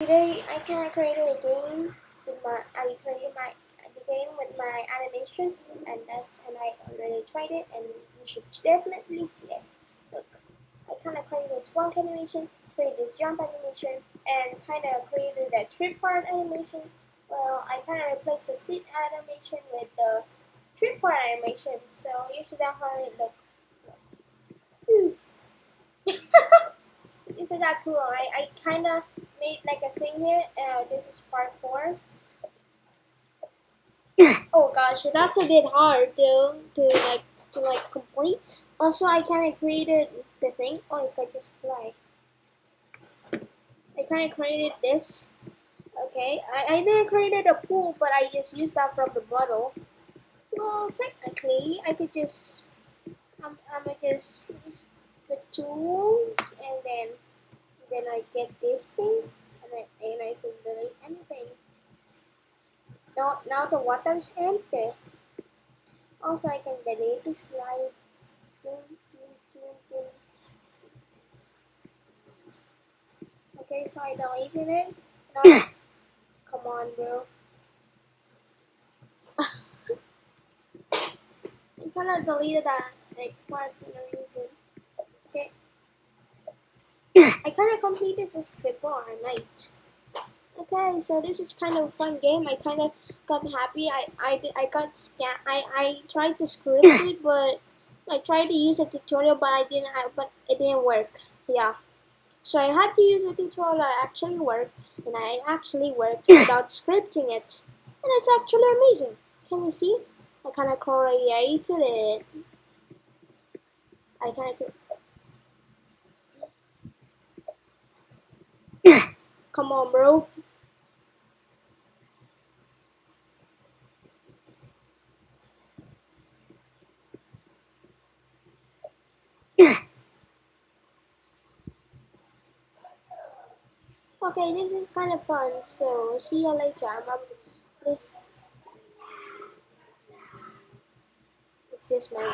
Today I kind of created a game with my I created my the game with my animation and that's and I already tried it and you should definitely see it. Look, I kind of created this walk animation, created this jump animation, and kind of created a trip part animation. Well, I kind of replaced the sit animation with the trip part animation, so you should definitely look. Oof. Isn't that cool? I, I kind of made like a thing here. Uh, this is part four. oh gosh, that's a bit hard to to like to like complete. Also, I kind of created the thing. Oh, if I just fly. I kind of created this. Okay, I, I didn't created a pool, but I just used that from the bottle. Well, technically, I could just, I'm, I'm gonna just put tools, and then, then I get this thing, and I, and I can delete anything. Now, now the water is empty. Also, I can delete the slide. Okay, so I deleted it. Now, come on, bro. I kind of deleted that like for no reason. Okay. I kind of completed this before night. Okay, so this is kind of a fun game. I kind of got happy. I I I got scan. I I tried to script it, but I tried to use a tutorial, but I didn't. I, But it didn't work. Yeah. So I had to use a tutorial that actually worked, and I actually worked without scripting it. And it's actually amazing. Can you see? I kind of created it. I kind of... Come on, bro. Okay, this is kind of fun, so see you later. I'm up this. It's just my